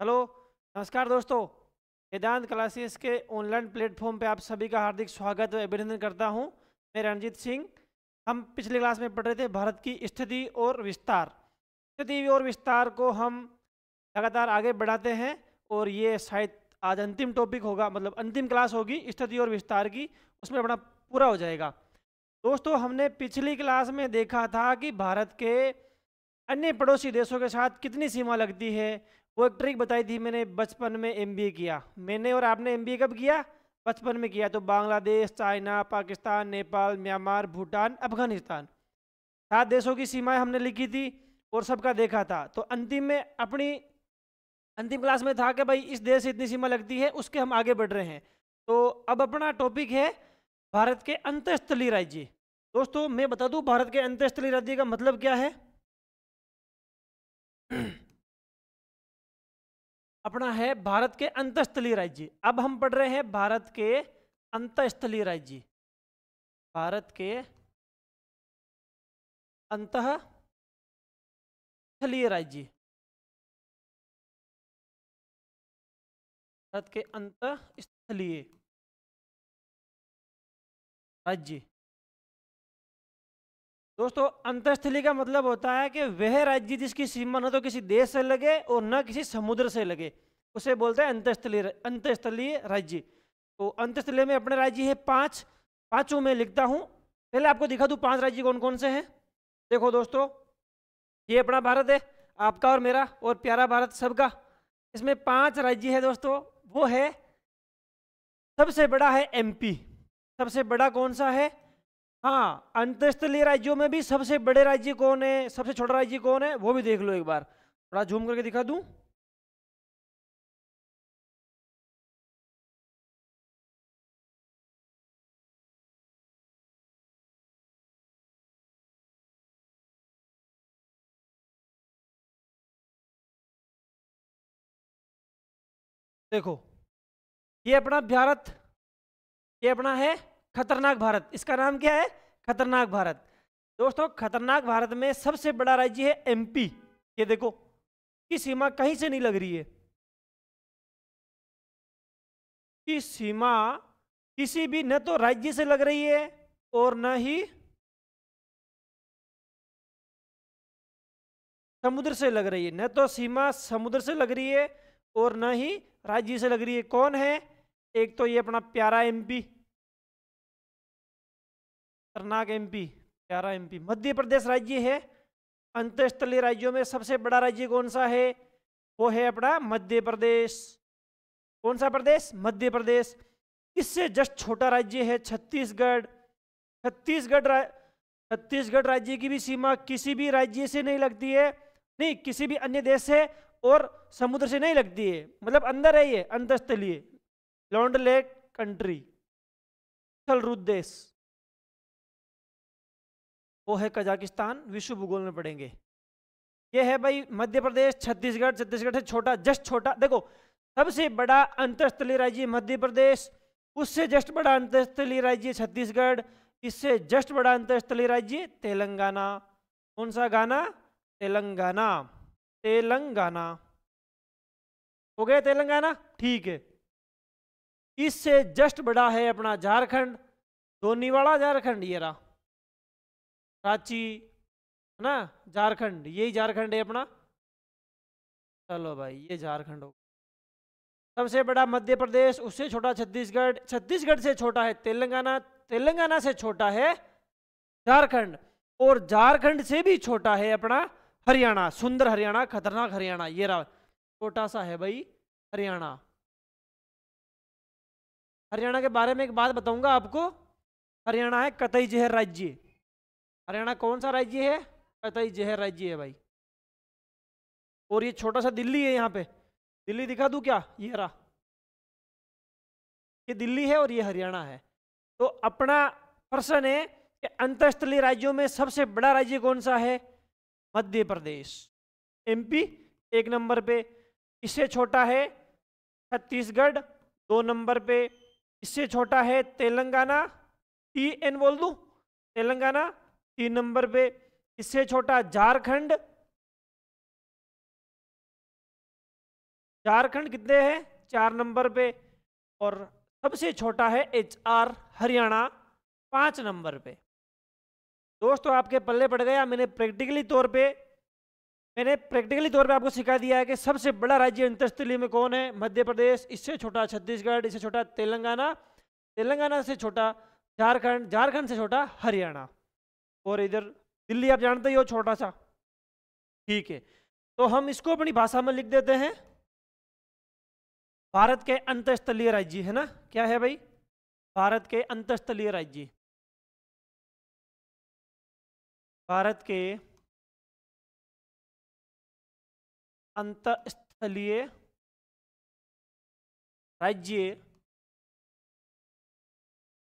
Hello, नमस्कार दोस्तों। Vedant classes के ऑनलाइन प्लेटफॉर्म पे आप सभी का हार्दिक स्वागत और अभिनंदन करता हूँ। मैं रणजीत सिंह। हम पिछले क्लास में पढ़ रहे थे भारत की स्थिति और विस्तार। स्थिति और विस्तार को हम लगातार आगे बढ़ाते हैं और ये शायद आज अंतिम टॉपिक होगा मतलब अंतिम क्लास होगी स्थिति और विस्तार की, उसमें अपना पूरा हो जाएगा। दोस्तों, हमने पिछली क्लास में देखा था कि भारत के अन्य पड़ोसी देशों के साथ कितनी सीमा लगती है वो एक ट्रिक बताई थी, मैंने बचपन में एम किया। मैंने और आपने एम कब किया? बचपन में किया तो बांग्लादेश, चाइना, पाकिस्तान, नेपाल, म्यांमार, भूटान, अफ़गानिस्तान। सात देशों की सीमाएँ हमने लिखी थी और सबका देखा था। तो अंतिम में अपनी, अंतिम क्लास में था कि भाई इस देश से इतनी सीमा लगती है, उसके हम आगे बढ़ रहे हैं। तो अब अपना टॉपिक है भारत के अंतस्थलीय राज्य। दोस्तों, मैं बता दूँ, भारत के अंतस्थलीय राज्य का मतलब क्या है? अपना है भारत के अंतस्थलीय राज्य। अब हम पढ़ रहे हैं भारत के अंतस्थलीय राज्य। भारत के अंत स्थलीय राज्य। भारत के अंत स्थलीय राज्य। दोस्तों, अंतस्थली का मतलब होता है कि वह राज्य जिसकी सीमा न तो किसी देश से लगे और न किसी समुद्र से लगे। उसे बोलते हैं अंतस्थलीय अंतस्थलीय राज्य। तो अंतस्थलीय में अपने राज्य है पाँच। पाँचों में लिखता हूँ। पहले आपको दिखा दूँ पाँच राज्य कौन कौन से हैं। देखो दोस्तों, ये अपना भारत है, आपका और मेरा, और प्यारा भारत सबका। इसमें पाँच राज्य है दोस्तों, वो है, सबसे बड़ा है एमपी सबसे बड़ा कौन सा है? हाँ अंतस्थलीय राज्यों में भी सबसे बड़े राज्य कौन है, सबसे छोटा राज्य कौन है, वो भी देख लो एक बार। थोड़ा झूम करके दिखा दूँ। देखो, ये अपना भारत, ये अपना है खतरनाक भारत। इसका नाम क्या है? खतरनाक भारत। दोस्तों, खतरनाक भारत में सबसे बड़ा राज्य है एमपी ये देखो, की सीमा कहीं से नहीं लग रही है। की सीमा किसी भी, न तो राज्य से लग रही है और न ही समुद्र से लग रही है। न तो सीमा समुद्र से लग रही है और न ही राज्य से लग रही है, कौन है? एक तो ये अपना प्यारा एमपी खतरनाक एमपी प्यारा एमपी मध्य प्रदेश राज्य है। अंतस्थलीय राज्यों में सबसे बड़ा राज्य कौन सा है? वो है अपना मध्य प्रदेश। कौन सा प्रदेश? मध्य प्रदेश। इससे जस्ट छोटा राज्य है छत्तीसगढ़। छत्तीसगढ़ छत्तीसगढ़ राज्य की भी सीमा किसी भी राज्य से नहीं लगती है। नहीं, किसी भी अन्य देश से और समुद्र से नहीं लगती है। मतलब अंदर है ये अंतस्थलीय लॉन्ड लेक कंट्री। देश। वो है कजाकिस्तान, विश्व भूगोल में पढ़ेंगे। ये है भाई मध्य प्रदेश, छत्तीसगढ़। छत्तीसगढ़ से छोटा, जस्ट छोटा। देखो, सबसे बड़ा अंतरस्थलीय राज्य मध्य प्रदेश। उससे जस्ट बड़ा अंतरस्थलीय राज्य छत्तीसगढ़। इससे जस्ट बड़ा अंतरस्थलीय राज्य तेलंगाना। कौन सा गाना? तेलंगाना। तेलंगाना। हो गया तेलंगाना? ठीक है। इससे जस्ट बड़ा है अपना झारखंड धोनीवाड़ा झारखंड ये रहा। रांची, है ना? झारखंड, यही झारखंड है अपना। चलो भाई, ये झारखंड हो सबसे बड़ा मध्य प्रदेश, उससे छोटा छत्तीसगढ़। छत्तीसगढ़ से छोटा है तेलंगाना तेलंगाना से छोटा है झारखंड। और झारखंड से भी छोटा है अपना हरियाणा, सुंदर हरियाणा, खतरनाक हरियाणा, ये रहा। छोटा सा है भाई, हरियाणा। हरियाणा के बारे में एक बात बताऊँगा आपको। हरियाणा है कतई जहर राज्य। हरियाणा कौन सा राज्य है? कतई जहर राज्य है भाई। और ये छोटा सा दिल्ली है यहाँ पे। दिल्ली दिखा दूँ क्या? ये रहा। ये दिल्ली है और ये हरियाणा है। तो अपना प्रश्न है कि अंतस्थलीय राज्यों में सबसे बड़ा राज्य कौन सा है? मध्य प्रदेश। एमपी एक नंबर पे, इससे छोटा है छत्तीसगढ़, दो नंबर पे, इससे छोटा है तेलंगाना टी एन बोल दूँ, तेलंगाना, तीन नंबर पे, इससे छोटा झारखंड। झारखंड कितने हैं? चार नंबर पे, और सबसे छोटा है एच आर हरियाणा, पाँच नंबर पे। दोस्तों, आपके पल्ले पड़ गया मैंने प्रैक्टिकली तौर पे, मैंने प्रैक्टिकली तौर पे आपको सिखा दिया है कि सबसे बड़ा राज्य अंतरस्थलीय में कौन है? मध्य प्रदेश, इससे छोटा छत्तीसगढ़, इससे छोटा तेलंगाना तेलंगाना से छोटा झारखंड झारखंड से छोटा हरियाणा। और इधर दिल्ली आप जानते ही हो, छोटा सा। ठीक है। तो हम इसको अपनी भाषा में लिख देते हैं। भारत के अंतस्थलीय राज्य, है ना? क्या है भाई? भारत के अंतस्थलीय राज्य। भारत के अंतस्थलीय राज्य,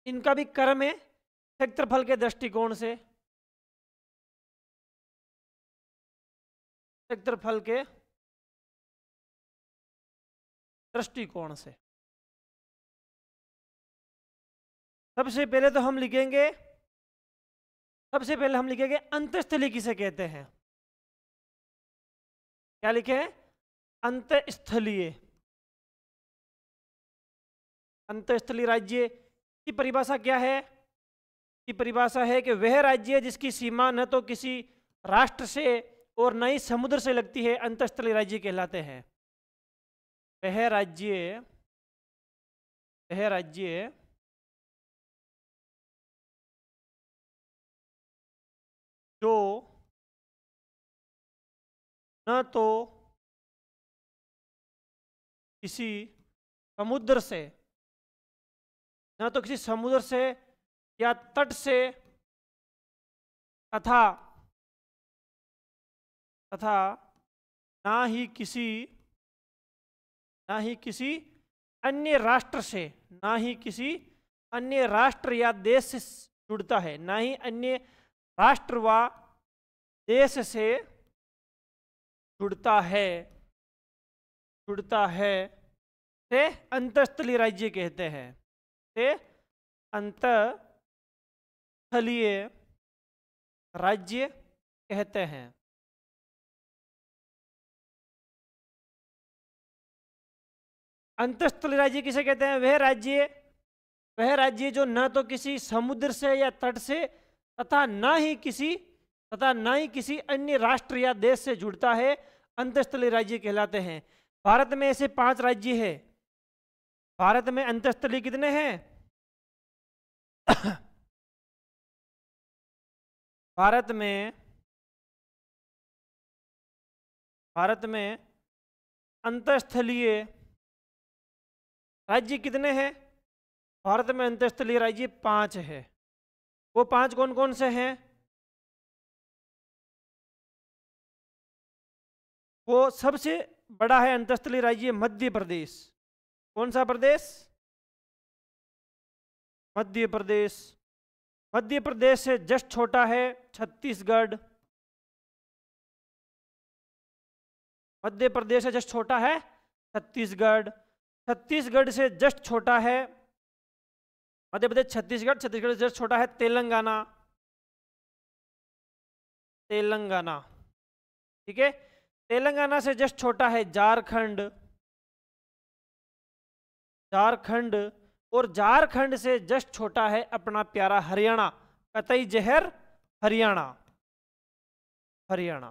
इनका भी क्रम है क्षेत्रफल के दृष्टिकोण से। क्षेत्रफल के दृष्टिकोण से। सबसे पहले तो हम लिखेंगे सबसे पहले हम लिखेंगे अंतस्थली किसे कहते हैं। क्या लिखे अंतस्थलीय। अंतस्थलीय राज्य की परिभाषा क्या है? की परिभाषा है कि वह राज्य जिसकी सीमा न तो किसी राष्ट्र से और न ही समुद्र से लगती है, अंतस्थलीय राज्य कहलाते हैं। वह राज्य वह राज्य जो न तो किसी समुद्र से, न तो किसी समुद्र से या तट से तथा तथा ना ही किसी, ना ही किसी अन्य राष्ट्र से, ना ही किसी अन्य राष्ट्र या देश से जुड़ता है, ना ही अन्य राष्ट्र व देश से जुड़ता है जुड़ता है, से अंतस्थलीय राज्य कहते हैं। से अंतस्थलीय राज्य कहते हैं। अंतस्थलीय राज्य किसे कहते हैं? वह राज्य वह राज्य जो न तो किसी समुद्र से या तट से तथा न ही किसी, तथा न ही किसी अन्य राष्ट्र या देश से जुड़ता है अंतस्थलीय राज्य कहलाते हैं। भारत में ऐसे पाँच राज्य है। भारत में अंतस्थलीय कितने हैं? भारत में भारत में अंतस्थलीय राज्य कितने हैं? भारत में अंतस्थलीय राज्य पाँच है। वो पाँच कौन कौन से हैं? वो सबसे बड़ा है अंतस्थलीय राज्य मध्य प्रदेश। कौन सा प्रदेश? मध्य प्रदेश। मध्य प्रदेश से जस्ट छोटा है छत्तीसगढ़। मध्य प्रदेश से जस्ट छोटा है छत्तीसगढ़। छत्तीसगढ़ से जस्ट छोटा है मध्य प्रदेश छत्तीसगढ़ छत्तीसगढ़ से जस्ट छोटा है तेलंगाना। तेलंगाना, ठीक है? तेलंगाना से जस्ट छोटा है झारखंड। झारखंड, और झारखंड से जस्ट छोटा है अपना प्यारा हरियाणा, कतई जहर, हरियाणा। हरियाणा।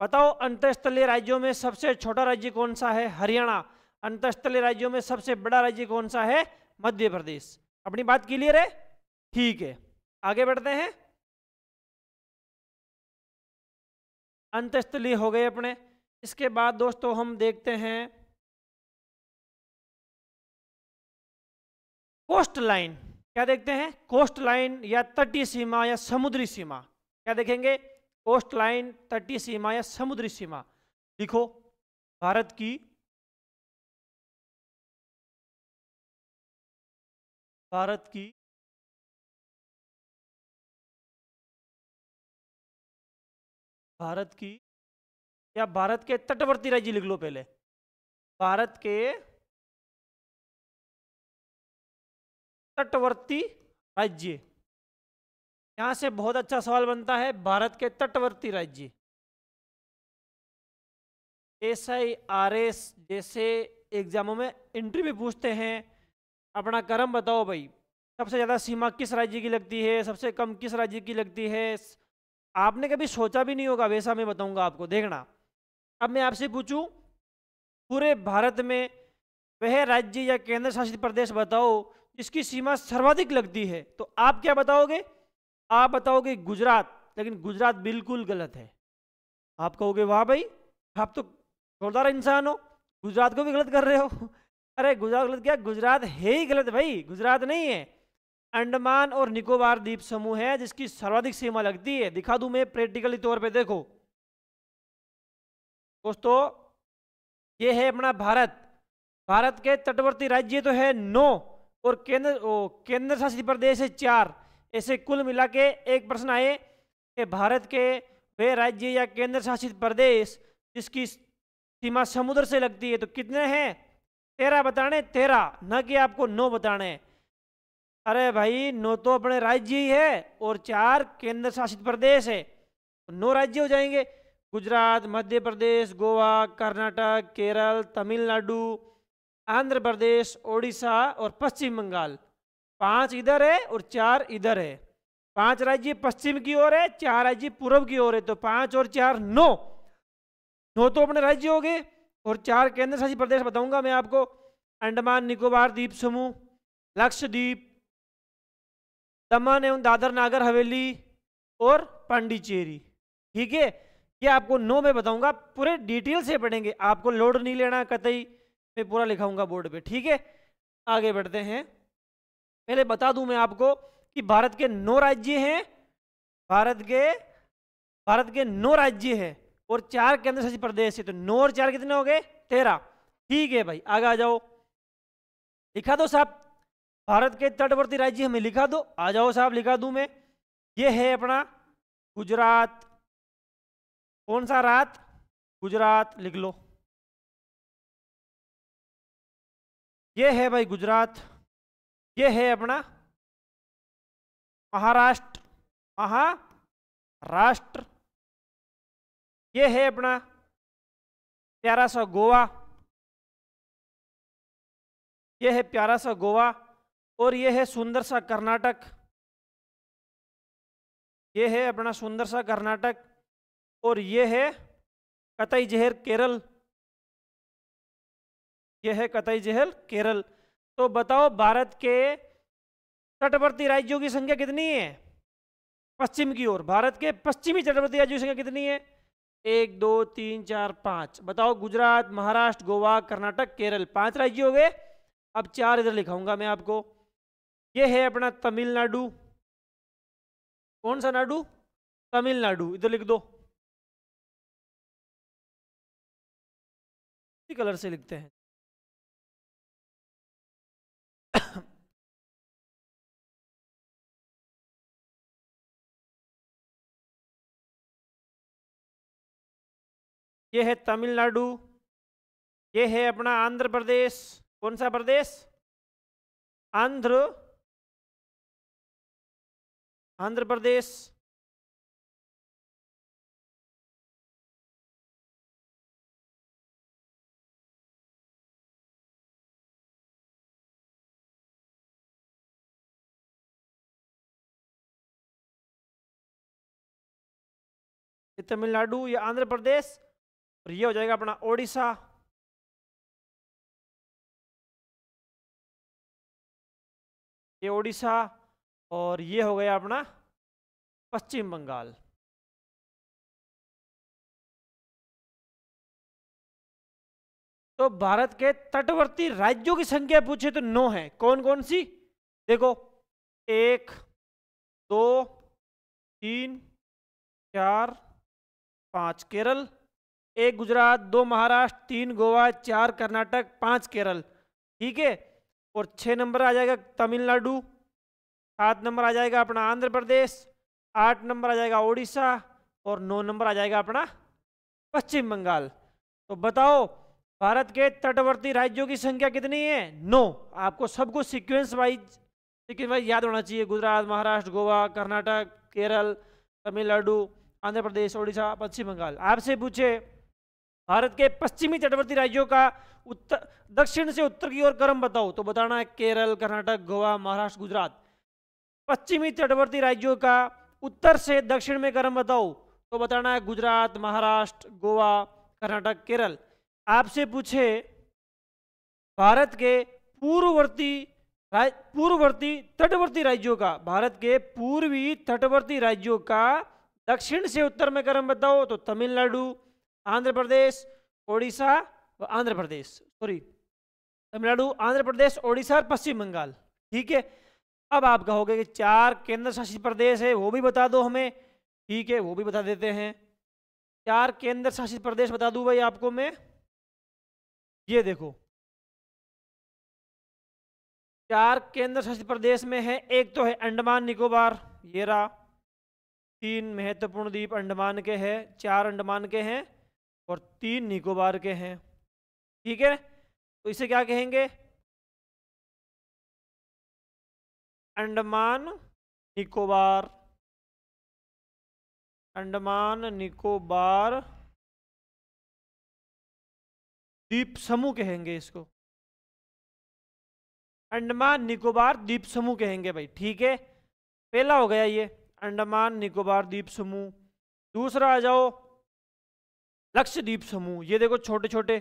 बताओ अंतस्थलीय राज्यों में सबसे छोटा राज्य कौन सा है? हरियाणा। अंतस्थलीय राज्यों में सबसे बड़ा राज्य कौन सा है? मध्य प्रदेश। अपनी बात क्लियर है? ठीक है। आगे बढ़ते हैं। अंतस्थली हो गए अपने। इसके बाद दोस्तों हम देखते हैं। कोस्ट लाइन क्या देखते हैं? कोस्ट लाइन या तटीय सीमा या समुद्री सीमा। क्या देखेंगे? कोस्ट लाइन तटीय सीमा या समुद्री सीमा। लिखो भारत की भारत की भारत की या भारत के तटवर्ती राज्य लिख लो पहले। भारत के तटवर्ती राज्य। यहाँ से बहुत अच्छा सवाल बनता है, भारत के तटवर्ती राज्य। एस आई आर एस जैसे एग्जामों में इंट्री भी पूछते हैं अपना कर्म बताओ भाई। सबसे ज़्यादा सीमा किस राज्य की लगती है? सबसे कम किस राज्य की लगती है? आपने कभी सोचा भी नहीं होगा, वैसा मैं बताऊँगा आपको। देखना, अब मैं आपसे पूछूँ, पूरे भारत में वह राज्य या केंद्र शासित प्रदेश बताओ जिसकी सीमा सर्वाधिक लगती है। तो आप क्या बताओगे? आप बताओगे गुजरात, लेकिन गुजरात बिल्कुल गलत है। आप कहोगे, वाह भाई, आप तो जोरदार इंसान हो, गुजरात को भी गलत कर रहे हो। अरे गुजरात गलत क्या, गुजरात है ही गलत भाई, गुजरात नहीं है। अंडमान और निकोबार द्वीप समूह है जिसकी सर्वाधिक सीमा लगती है। दिखा दूँ मैं प्रैक्टिकली तौर पे, देखो। दोस्तों, ये है अपना भारत। भारत के तटवर्ती राज्य तो है नौ और केंद्र केंद्र शासित प्रदेश है चार। ऐसे कुल मिला के एक प्रश्न आए कि भारत के वे राज्य या केंद्र शासित प्रदेश जिसकी सीमा समुद्र से लगती है तो कितने हैं? तेरह बताने तेरह न कि आपको नौ बताने। अरे भाई, नौ तो अपने राज्य ही है और चार केंद्र शासित प्रदेश है। नौ राज्य हो जाएँगे। गुजरात, मध्य प्रदेश, गोवा, कर्नाटक, केरल, तमिलनाडु, आंध्र प्रदेश, ओडिशा और पश्चिम बंगाल। पाँच इधर है और चार इधर है। पाँच राज्य पश्चिम की ओर है, चार राज्य पूर्व की ओर है तो पाँच और चार नौ। नौ तो अपने राज्य हो गए और चार केंद्र शासित प्रदेश बताऊँगा मैं आपको। अंडमान, निकोबार द्वीप समूह, लक्षद्वीप, दमन एवं दादर, नागर, हवेली और पांडिचेरी। ठीक है? ये आपको नौ में बताऊँगा, पूरे डिटेल से पढ़ेंगे। आपको लोड नहीं लेना, कतई मैं पूरा लिखाऊँगा बोर्ड पे। ठीक है? आगे बढ़ते हैं। पहले बता दूँ मैं आपको कि भारत के नौ राज्य हैं। भारत के भारत के नौ राज्य हैं। और चार केंद्र शासित प्रदेश है तो नौ और चार कितने हो गए? तेरह। ठीक है भाई, आगे आ जाओ। लिखा दो साहब, भारत के तटवर्ती राज्य हमें लिखा दो। आ जाओ साहब, लिखा दू मैं। ये है अपना गुजरात। कौन सा रात? गुजरात, लिख लो। ये है भाई गुजरात। ये है अपना महाराष्ट्र। महाराष्ट्र। ये है अपना प्यारा सा गोवा। ये है प्यारा सा गोवा और ये है सुंदर सा कर्नाटक। ये है अपना सुंदर सा कर्नाटक और ये है कतई जहर केरल। ये है कतई जहर केरल। तो बताओ, भारत के तटवर्ती राज्यों की संख्या कितनी है? पश्चिम की ओर। भारत के पश्चिमी तटवर्ती राज्यों की संख्या कितनी है? एक, दो, तीन, चार, पाँच। बताओ गुजरात, महाराष्ट्र, गोवा, कर्नाटक, केरल, पाँच राज्य हो गए? अब चार इधर लिखाऊँगा मैं आपको। ये है अपना तमिलनाडु। कौन सा नाडु? तमिलनाडु। इधर लिख दो। कलर से लिखते हैं। ये है तमिलनाडु, ये है अपना आंध्र प्रदेश, कौन सा प्रदेश? आंध्र आंध्र प्रदेश। तमिलनाडु, या आंध्र प्रदेश। और ये हो जाएगा अपना ओडिशा। ये ओडिशा और ये हो गया अपना पश्चिम बंगाल। तो भारत के तटवर्ती राज्यों की संख्या पूछे तो नौ है। कौन कौन सी? देखो, एक, दो, तीन, चार, पाँच। केरल एक गुजरात, दो महाराष्ट्र, तीन गोवा, चार कर्नाटक, पाँच केरल। ठीक है? और छः नंबर आ जाएगा तमिलनाडु, सात नंबर आ जाएगा अपना आंध्र प्रदेश, आठ नंबर आ जाएगा उड़ीसा और नौ नंबर आ जाएगा अपना पश्चिम बंगाल। तो बताओ, भारत के तटवर्ती राज्यों की संख्या कितनी है? नौ। आपको सबको सिक्वेंस वाइज सिक्वेंस वाइज याद होना चाहिए। गुजरात, महाराष्ट्र, गोवा, कर्नाटक, केरल, तमिलनाडु, आंध्र प्रदेश उड़ीसा पश्चिम बंगाल। आपसे पूछे भारत के पश्चिमी तटवर्ती राज्यों का उत्तर दक्षिण से उत्तर की ओर क्रम बताओ तो बताना है केरल, कर्नाटक, गोवा, महाराष्ट्र, गुजरात। पश्चिमी तटवर्ती राज्यों का उत्तर से दक्षिण में क्रम बताओ तो बताना है गुजरात, महाराष्ट्र, गोवा, कर्नाटक, केरल। आपसे पूछे, भारत के पूर्ववर्ती पूर्ववर्ती तटवर्ती राज्यों का, भारत के पूर्वी तटवर्ती राज्यों का दक्षिण से उत्तर में क्रम बताओ तो तमिलनाडु आंध्र प्रदेश, ओडिशा व आंध्र प्रदेश सॉरी तमिलनाडु, आंध्र प्रदेश, ओडिशा और पश्चिम बंगाल। ठीक है? अब आप कहोगे कि चार केंद्र शासित प्रदेश है, वो भी बता दो हमें। ठीक है, वो भी बता देते हैं। चार केंद्र शासित प्रदेश बता दूँ भाई आपको मैं? ये देखो। चार केंद्र शासित प्रदेश में है, एक तो है अंडमान निकोबार, ये रहा। तीन महत्वपूर्ण द्वीप अंडमान के हैं, चार अंडमान के हैं। और तीन निकोबार के हैं। ठीक है? तो इसे क्या कहेंगे? अंडमान निकोबार। अंडमान निकोबार द्वीप समूह कहेंगे इसको। अंडमान निकोबार द्वीप समूह कहेंगे भाई, ठीक है? पहला हो गया ये, अंडमान निकोबार द्वीप समूह। दूसरा आ जाओ लक्षद्वीप समूह, ये देखो छोटे छोटे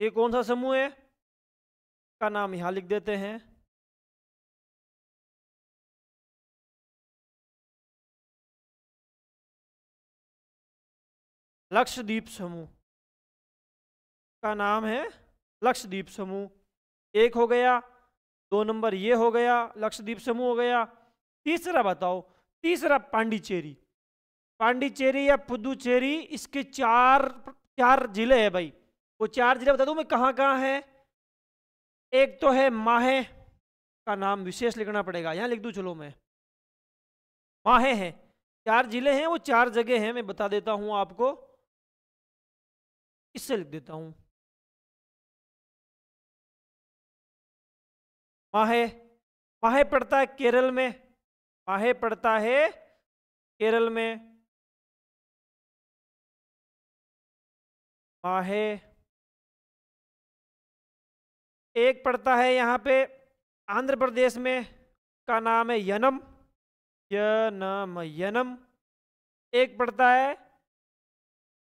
ये कौन सा समूह है? का नाम यहाँ लिख देते हैं। लक्षद्वीप समूह। का नाम है लक्षद्वीप समूह। एक हो गया, दो नंबर ये हो गया, लक्षद्वीप समूह हो गया। तीसरा बताओ, तीसरा पांडिचेरी। पांडिचेरी या पुदुचेरी, इसके चार चार ज़िले हैं भाई। वो चार ज़िले बता दू मैं कहाँ कहाँ है? एक तो है माहे, का नाम विशेष लिखना पड़ेगा। यहाँ लिख दू, चलो मैं। माहे हैं। चार ज़िले हैं, वो चार जगह हैं, मैं बता देता हूँ आपको। इससे लिख देता हूँ। माहे माहे पड़ता है केरल में। माहे पड़ता है केरल में। माहे एक पड़ता है यहाँ पे आंध्र प्रदेश में, का नाम है यनम। यनम यनम एक पड़ता है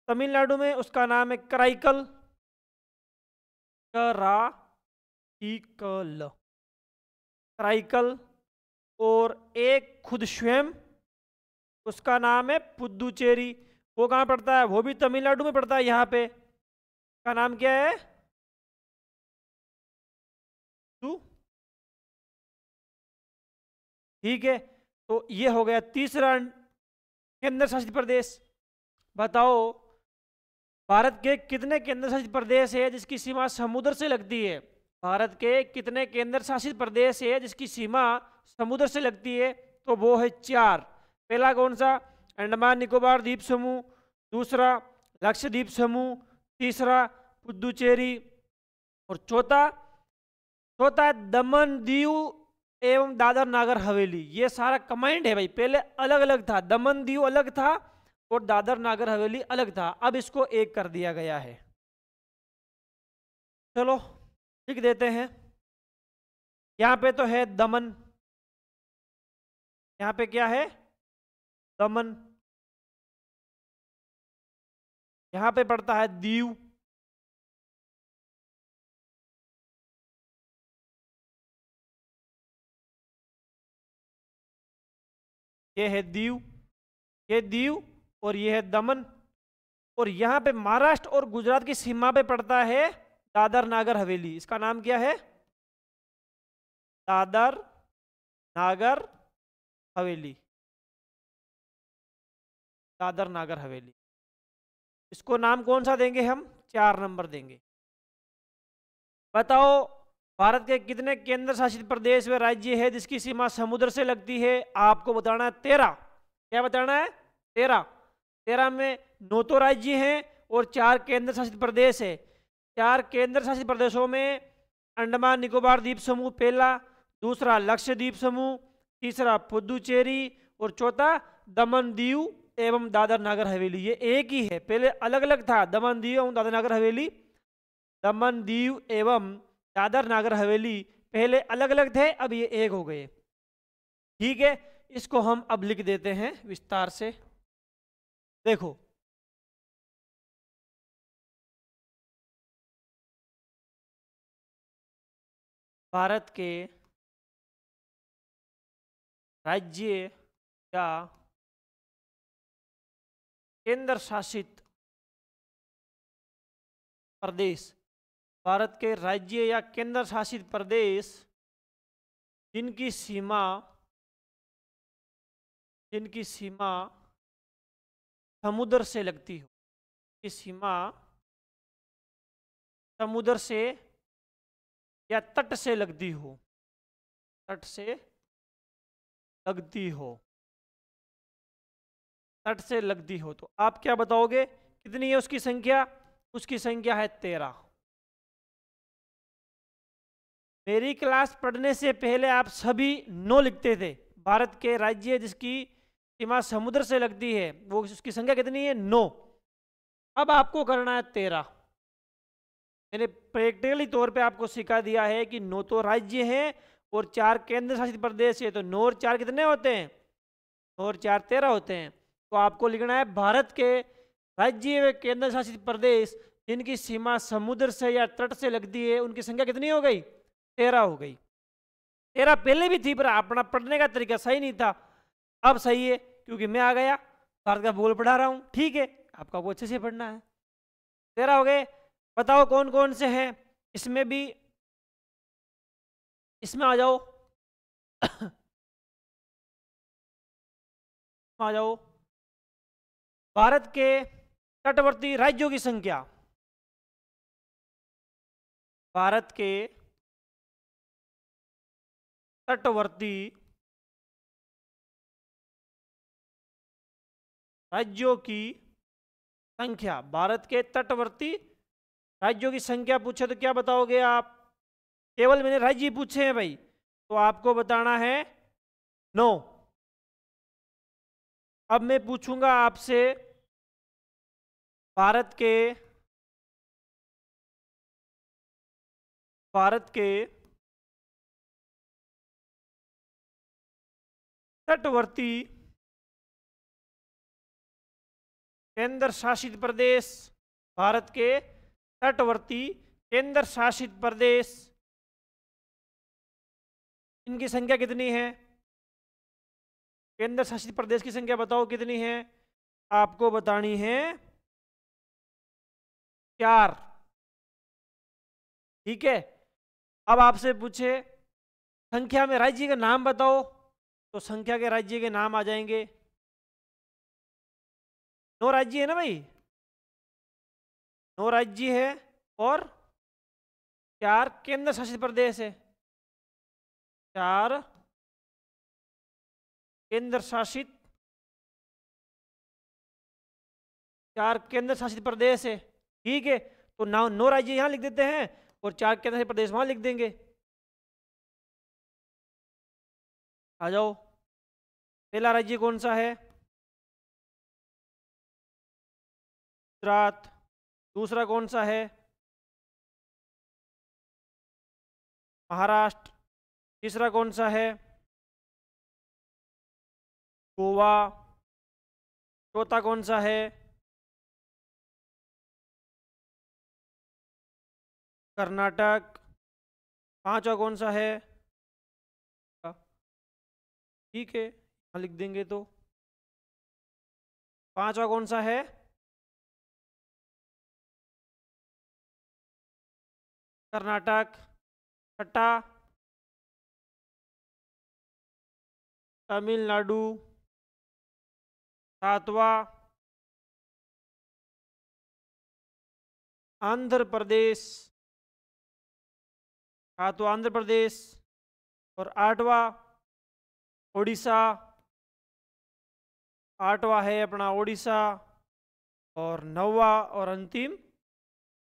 तमिलनाडु में, उसका नाम है कराइकल। कराइकल। कराइकल। और एक खुद स्वयं उसका नाम है पुद्दुचेरी वो कहाँ पड़ता है? वो भी तमिलनाडु में पड़ता है यहाँ पे। का नाम क्या है? तू? ठीक है तो ये हो गया तीसरा केंद्र शासित प्रदेश। बताओ, भारत के कितने केंद्र शासित प्रदेश है जिसकी सीमा समुद्र से लगती है? भारत के कितने केंद्र शासित प्रदेश है जिसकी सीमा समुद्र से लगती है? तो वो है चार। पहला कौन सा? अंडमान, निकोबार, द्वीप समूह। दूसरा, लक्षद्वीप समूह। तीसरा पुदुचेरी और चौथा चौथा दमन दीव एवं दादर नागर हवेली। ये सारा कमांड है भाई। पहले अलग अलग था। दमन दीव अलग था और दादर नागर हवेली अलग था। अब इसको एक कर दिया गया है। चलो, लिख देते हैं। यहाँ पे तो है दमन। यहाँ पे क्या है? दमन। यहाँ पे पड़ता है दीव। ये है दीव, ये दीव और ये है दमन। और यहाँ पे महाराष्ट्र और गुजरात की सीमा पे पड़ता है दादर नागर हवेली। इसका नाम क्या है? दादर नागर हवेली। दादर नागर हवेली। इसको नाम कौन सा देंगे हम? चार नंबर देंगे। बताओ, भारत के कितने केंद्र शासित प्रदेश व राज्य है जिसकी सीमा समुद्र से लगती है? आपको बताना है तेरह। क्या बताना है? तेरह। तेरह में नौ तो राज्य हैं और चार केंद्र शासित प्रदेश है। चार केंद्र शासित प्रदेशों में अंडमान, निकोबार द्वीप समूह पहला, दूसरा लक्षद्वीप समूह, तीसरा पुदुचेरी और चौथा दमन दीव एवं दादर नागर हवेली, ये एक ही है। पहले अलग अलग था दमन दीव एवं दादर नागर हवेली। दमन दीव एवं दादर नागर हवेली पहले अलग अलग थे, अब ये एक हो गए। ठीक है, इसको हम अब लिख देते हैं विस्तार से। देखो। भारत के राज्य या केंद्र शासित प्रदेश, भारत के राज्य या केंद्र शासित प्रदेश, जिनकी सीमा जिनकी सीमा समुद्र से लगती हो की सीमा समुद्र से या तट से लगती हो, तट से लगती हो। तट से लगती हो तो। आप क्या बताओगे? कितनी है उसकी संख्या? उसकी संख्या है तेरह। मेरी क्लास पढ़ने से पहले आप सभी नो लिखते थे। भारत के राज्य जिसकी सीमा समुद्र से लगती है, वो उसकी संख्या कितनी है? नौ। अब आपको करना है तेरह। मैंने प्रैक्टिकली तौर पे आपको सिखा दिया है कि नौ तो राज्य हैं और चार केंद्र शासित प्रदेश है तो नौ और चार कितने होते हैं? नौ और चार तेरह होते हैं। तो आपको लिखना है, भारत के राज्य व केंद्र शासित प्रदेश जिनकी सीमा समुद्र से या तट से लगती है, उनकी संख्या कितनी हो गई? तेरह हो गई। तेरह पहले भी थी, पर अपना पढ़ने का तरीका सही नहीं था। अब सही है, क्योंकि मैं आ गया, भारत का बोल पढ़ा रहा हूँ, ठीक है, आपका वो अच्छे से पढ़ना है। तेरह हो गए, बताओ कौन कौन से हैं? इसमें भी, इसमें आ जाओ। आ जाओ। भारत के तटवर्ती राज्यों की संख्या। भारत के तटवर्ती राज्यों की संख्या। भारत के तटवर्ती राज्यों की संख्या पूछे तो क्या बताओगे आप? केवल मैंने राज्य पूछे हैं भाई तो आपको बताना है नौ। अब मैं पूछूँगा आपसे, भारत के भारत के तटवर्ती केंद्र शासित प्रदेश, भारत के तटवर्ती केंद्र शासित प्रदेश। इनकी संख्या कितनी है? केंद्र शासित प्रदेश की संख्या बताओ कितनी है? आपको बतानी है चार। ठीक है? अब आपसे पूछे, संख्या में राज्य का नाम बताओ तो संख्या के राज्य के नाम आ जाएँगे। नौ राज्य है ना भाई? नौ राज्य है और चार केंद्र शासित प्रदेश है। चार केंद्र शासित चार केंद्र शासित प्रदेश है। ठीक है तो नौ नौ राज्य यहाँ लिख देते हैं और चार केंद्र शासित प्रदेश वहाँ लिख देंगे। आ जाओ। पहला राज्य कौन सा है? गुजरात। दूसरा कौन सा है? महाराष्ट्र। तीसरा कौन सा है? गोवा। चौथा कौन सा है? कर्नाटक। पांचवा कौन सा है? ठीक है लिख देंगे तो। पांचवा कौन सा है? कर्नाटक। छठा। तमिलनाडु। सातवा। आंध्र प्रदेश। सातवा आंध्र प्रदेश और आठवा ओडिशा। आठवा है अपना ओडिशा और नौवा और अंतिम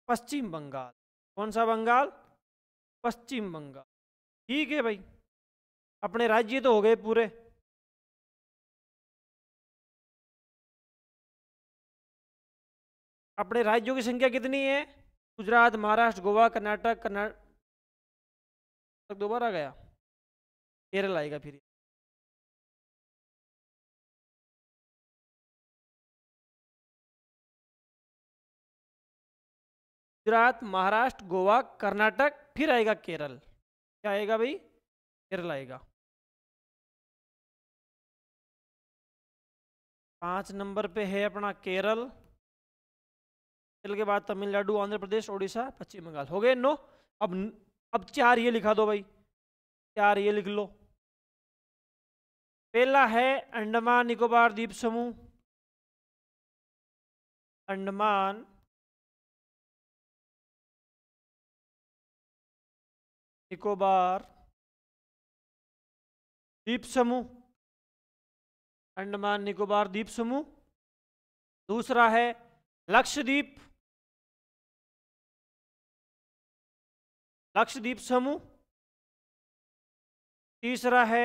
पश्चिम बंगाल। कौन सा बंगाल? पश्चिम बंगाल। ठीक है भाई। अपने राज्य तो हो गए पूरे। अपने राज्यों की संख्या कितनी है? गुजरात, महाराष्ट्र, गोवा, कर्नाटक कर्नाटक दोबारा गया। केरल आएगा फिर। गुजरात, महाराष्ट्र, गोवा, कर्नाटक, फिर आएगा केरल। क्या आएगा भाई? केरल आएगा। पाँच नंबर पे है अपना केरल। केरल के बाद तमिलनाडु, आंध्र प्रदेश उड़ीसा पश्चिम बंगाल। हो गए? नो। अब अब चार ये लिखा दो भाई। चार ये लिख लो। पहला है अंडमान निकोबार द्वीप समूह। अंडमान निकोबार द्वीप समूह। अंडमान निकोबार द्वीप समूह। दूसरा है लक्षद्वीप। लक्षद्वीप समूह। तीसरा है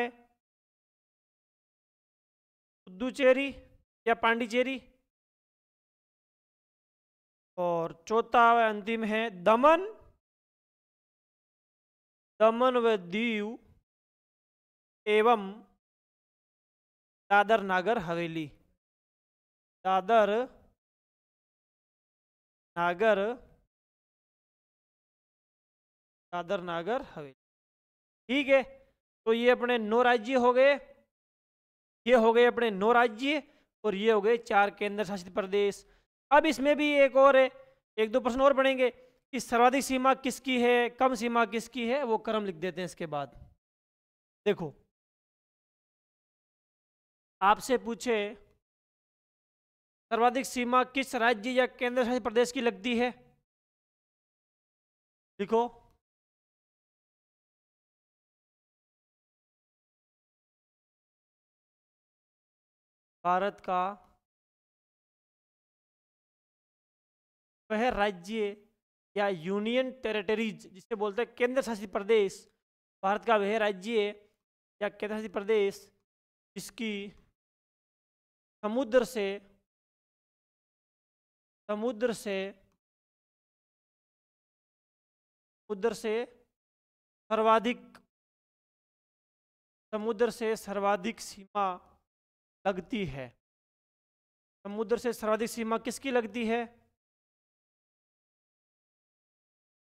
पुदुचेरी या पांडिचेरी। और चौथा व अंतिम है दमन। दमन व दीव एवं दादर नागर हवेली। दादर नागर दादर नागर हवेली। ठीक है तो ये अपने नौ राज्य हो गए। ये हो गए अपने नौ राज्य और ये हो गए चार केंद्र शासित प्रदेश। अब इसमें भी एक और है, एक दो प्रश्न और बढ़ेंगे कि सर्वाधिक सीमा किसकी है, कम सीमा किसकी है, वो क्रम लिख देते हैं इसके बाद। देखो, आपसे पूछे, सर्वाधिक सीमा किस राज्य या केंद्र शासित प्रदेश की लगती है? लिखो। भारत का वह राज्य या यूनियन टेरिटरीज, जिसे बोलते हैं केंद्र शासित प्रदेश, भारत का वह राज्य या केंद्र शासित प्रदेश, जिसकी समुद्र से समुद्र से समुद्र से सर्वाधिक, समुद्र से सर्वाधिक सीमा लगती है। समुद्र से सर्वाधिक सीमा किसकी लगती है?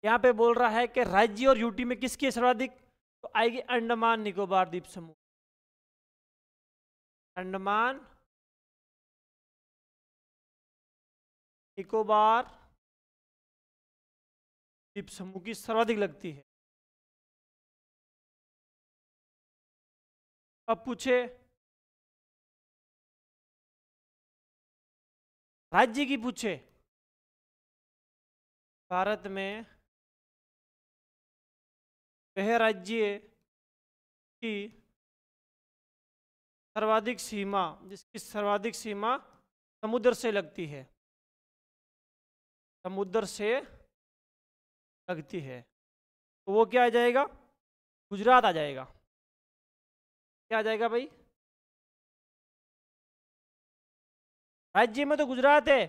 यहाँ पे बोल रहा है कि राज्य और यूटी में किसकी सर्वाधिक? तो आएगी अंडमान निकोबार द्वीप समूह। अंडमान निकोबार द्वीप समूह की सर्वाधिक लगती है। अब पूछे राज्य की पूछे। भारत में वह राज्य की सर्वाधिक सीमा, जिसकी सर्वाधिक सीमा समुद्र से लगती है। समुद्र से लगती है। तो वो क्या आ जाएगा? गुजरात आ जाएगा। क्या आ जाएगा भाई? राज्य में तो गुजरात है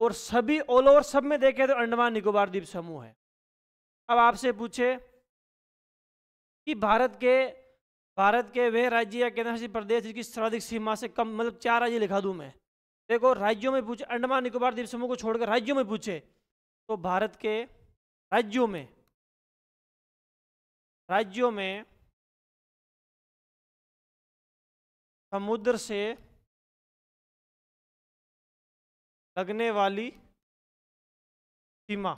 और सभी ऑल ओवर सब में देखे तो अंडमान निकोबार द्वीप समूह है। अब आपसे पूछे कि भारत के भारत के वह राज्य या केंद्र शासित प्रदेश जिसकी सर्वाधिक सीमा से कम मतलब चार राज्य लिखा दूँ मैं। देखो, राज्यों में पूछे, अंडमान निकोबार द्वीप समूह को छोड़कर राज्यों में पूछे तो भारत के राज्यों में राज्यों में समुद्र से लगने वाली सीमा।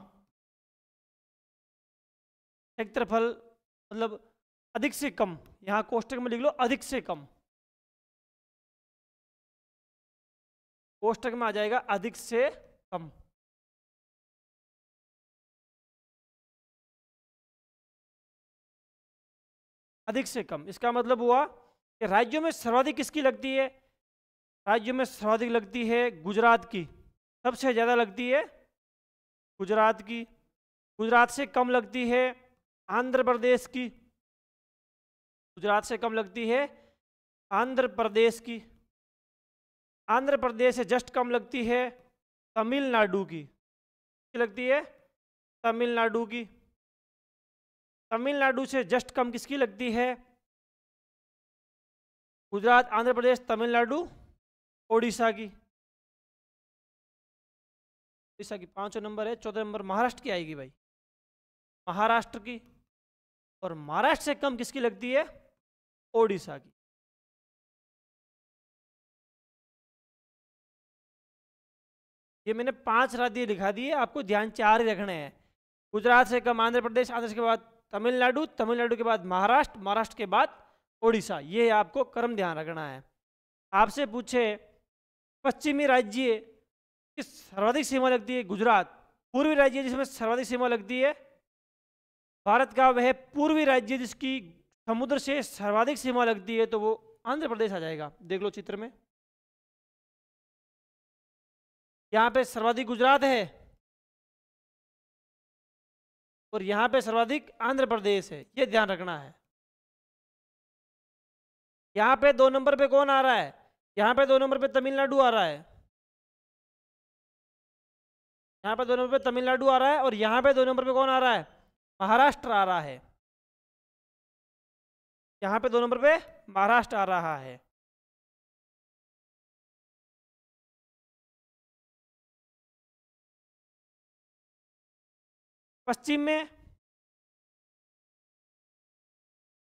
क्षेत्रफल मतलब अधिक से कम, यहाँ कोष्टक में लिख लो, अधिक से कम। कोष्टक में आ जाएगा अधिक से कम। अधिक से कम, इसका मतलब हुआ कि राज्यों में सर्वाधिक किसकी लगती है? राज्यों में सर्वाधिक लगती है गुजरात की। सबसे ज़्यादा लगती है गुजरात की। गुजरात से कम लगती है आंध्र प्रदेश की। गुजरात से कम लगती है आंध्र प्रदेश की। आंध्र प्रदेश से जस्ट कम लगती है तमिलनाडु की। लगती है तमिलनाडु की। तमिलनाडु से जस्ट कम किसकी लगती है? गुजरात, आंध्र प्रदेश, तमिलनाडु, ओडिशा की। ओडिशा की पांचवा नंबर है, चौदह नंबर महाराष्ट्र की आएगी भाई। महाराष्ट्र की और महाराष्ट्र से कम किसकी लगती है? ओडिशा की। ये मैंने पाँच राज्य दिखा दिए आपको ध्यान चार ही रखने हैं। गुजरात से कम, आंध्र प्रदेश, आंध्र के बाद तमिलनाडु तमिलनाडु के बाद महाराष्ट्र महाराष्ट्र के बाद ओडिशा, ये आपको क्रम ध्यान रखना है। आपसे पूछे, पश्चिमी राज्य की सर्वाधिक सीमा लगती है गुजरात, पूर्वी राज्य जिसमें सर्वाधिक सीमा लगती है भारत का वह पूर्वी राज्य जिसकी समुद्र से सर्वाधिक सीमा लगती है तो वो आंध्र प्रदेश आ जाएगा। देख लो चित्र में। यहाँ पे सर्वाधिक गुजरात है और यहाँ पे सर्वाधिक आंध्र प्रदेश है। ये ध्यान रखना है। यहाँ पे दो नंबर पे कौन आ रहा है? यहाँ पे दो नंबर पे तमिलनाडु आ रहा है। यहाँ पे दो नंबर पे तमिलनाडु आ रहा है और यहाँ पे दो नंबर पे कौन आ रहा है? महाराष्ट्र आ रहा है। यहाँ पे दो नंबर पे महाराष्ट्र आ रहा है। पश्चिम में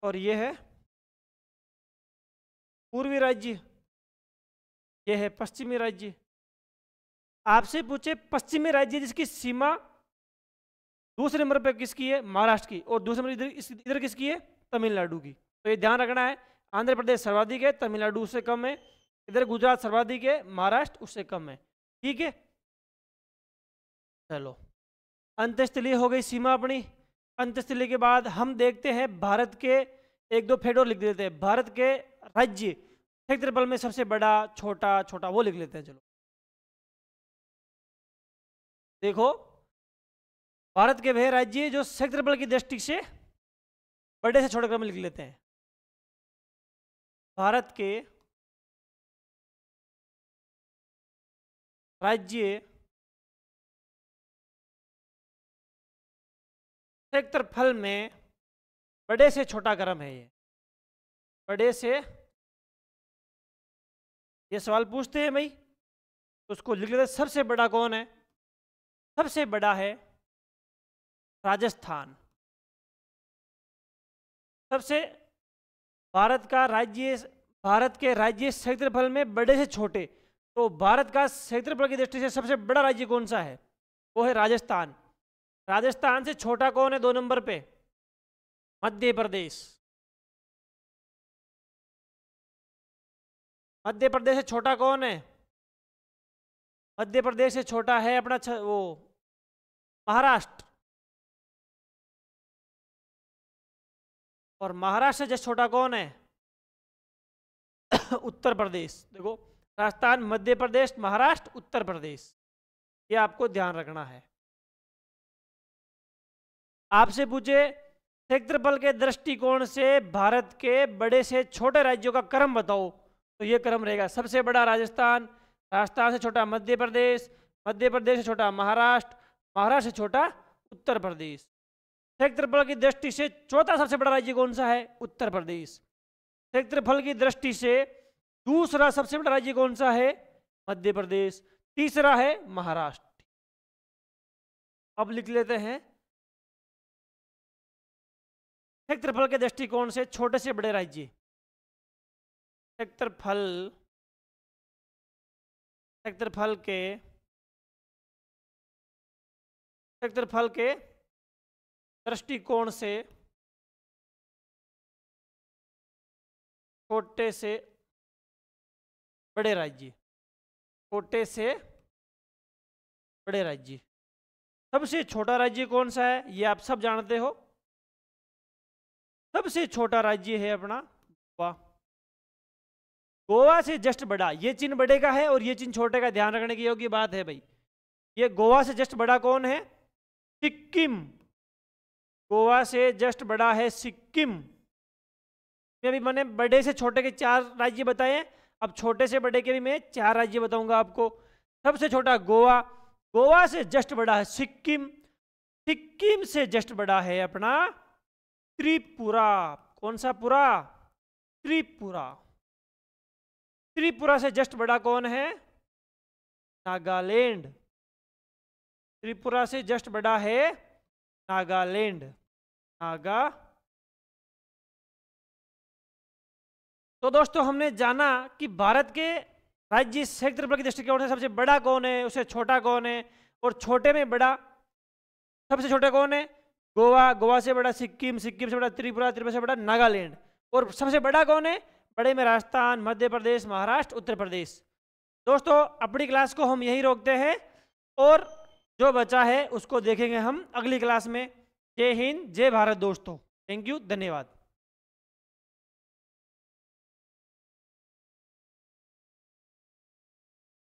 और ये है पूर्वी राज्य। ये है पश्चिमी राज्य। आपसे पूछे पश्चिमी राज्य जिसकी सीमा दूसरे नंबर पर किसकी है? महाराष्ट्र की। और दूसरे नंबर इधर किसकी है? तमिलनाडु की। तो ये ध्यान रखना है, आंध्र प्रदेश सर्वाधिक है, तमिलनाडु उससे कम है, इधर गुजरात सर्वाधिक है, महाराष्ट्र उससे कम है। ठीक है? चलो। अंतस्थलीय हो गई सीमा अपनी। अंतस्थलीय के बाद हम देखते हैं भारत के, एक दो फेडोर लिख देते हैं। भारत के राज्य क्षेत्रफल में सबसे बड़ा, छोटा छोटा, वो लिख लेते हैं, चलो। देखो, भारत के वह राज्य जो क्षेत्रफल की दृष्टि से बड़े से छोटे क्रम लिख लेते हैं। भारत के राज्य क्षेत्रफल में बड़े से छोटा क्रम है ये। बड़े से, ये सवाल पूछते हैं भाई, उसको लिख लेते सबसे बड़ा कौन है? सबसे बड़ा है राजस्थान। सबसे भारत का राज्य, भारत के राज्य क्षेत्रफल में बड़े से छोटे तो भारत का क्षेत्रफल की दृष्टि से सबसे बड़ा राज्य कौन सा है? वो है राजस्थान। राजस्थान से छोटा कौन है? दो नंबर पे। मध्य प्रदेश। मध्य प्रदेश से छोटा कौन है? मध्य प्रदेश से छोटा है अपना वो, महाराष्ट्र। और महाराष्ट्र से छोटा कौन है? उत्तर प्रदेश। देखो, राजस्थान, मध्य प्रदेश, महाराष्ट्र, उत्तर प्रदेश। ये आपको ध्यान रखना है। आपसे पूछे, क्षेत्रफल के दृष्टिकोण से भारत के बड़े से छोटे राज्यों का क्रम बताओ। तो ये क्रम रहेगा, सबसे बड़ा राजस्थान राजस्थान से छोटा मध्य प्रदेश मध्य प्रदेश से छोटा महाराष्ट्र महाराष्ट्र से छोटा उत्तर प्रदेश। क्षेत्रफल की दृष्टि से चौथा सबसे बड़ा राज्य कौन सा है? उत्तर प्रदेश। क्षेत्रफल की दृष्टि से दूसरा सबसे बड़ा राज्य कौन सा है? मध्य प्रदेश। तीसरा है महाराष्ट्र। अब लिख लेते हैं। क्षेत्रफल के दृष्टिकोण से छोटे से बड़े राज्य। क्षेत्रफल क्षेत्रफल के क्षेत्रफल के दृष्टिकोण से, छोटे से बड़े राज्य, छोटे से बड़े राज्य। सबसे छोटा राज्य कौन सा है, ये आप सब जानते हो। सबसे छोटा राज्य है अपना गोवा। गोवा से जस्ट बड़ा, ये चिन्ह बड़े का है और ये चिन्ह छोटे का, ध्यान रखने की योग्य बात है भाई। ये गोवा से जस्ट बड़ा कौन है? सिक्किम। गोवा से जस्ट बड़ा है सिक्किम। मैं अभी मैंने बड़े से छोटे के चार राज्य बताए अब छोटे से बड़े के भी मैं चार राज्य बताऊँगा आपको। सबसे छोटा गोवा। गोवा से जस्ट बड़ा है सिक्किम। सिक्किम से जस्ट बड़ा है अपना त्रिपुरा। कौन सा पुरा? त्रिपुरा। त्रिपुरा से जस्ट बड़ा कौन है? नागालैंड। त्रिपुरा से जस्ट बड़ा है नागालैंड। नागा। तो दोस्तों, हमने जाना कि भारत के राज्य क्षेत्रफल की दृष्टि से सबसे बड़ा कौन है, उससे छोटा कौन है, और छोटे में बड़ा सबसे छोटा कौन है? गोवा। गोवा से बड़ा सिक्किम सिक्किम से बड़ा त्रिपुरा त्रिपुरा से बड़ा नागालैंड। और सबसे बड़ा कौन है? बड़े में राजस्थान, मध्य प्रदेश, महाराष्ट्र, उत्तर प्रदेश। दोस्तों, अपनी क्लास को हम यही रोकते हैं और जो बचा है उसको देखेंगे हम अगली क्लास में। जय हिंद, जय भारत दोस्तों। थैंक यू धन्यवाद।